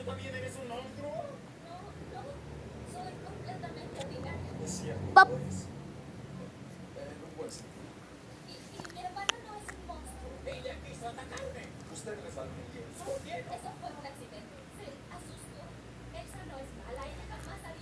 ¿Tú también eres un monstruo? No, no, soy completamente ordinaria. Es cierto. Pop. lo eres. En un buen sentido. Y, y mi hermana no es un monstruo. Ella quiso atacarme. Usted resalta el lienzo. Eso fue un accidente. Se asustó. Elsa no es mala. Ella jamás haría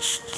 Shh.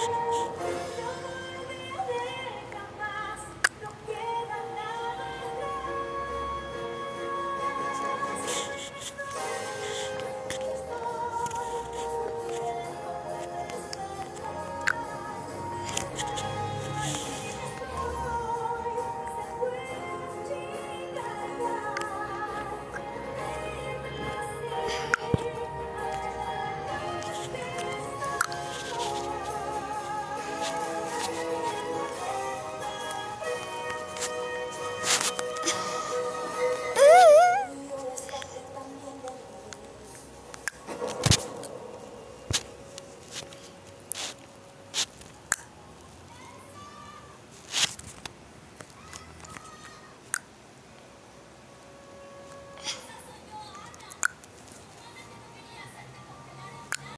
是是。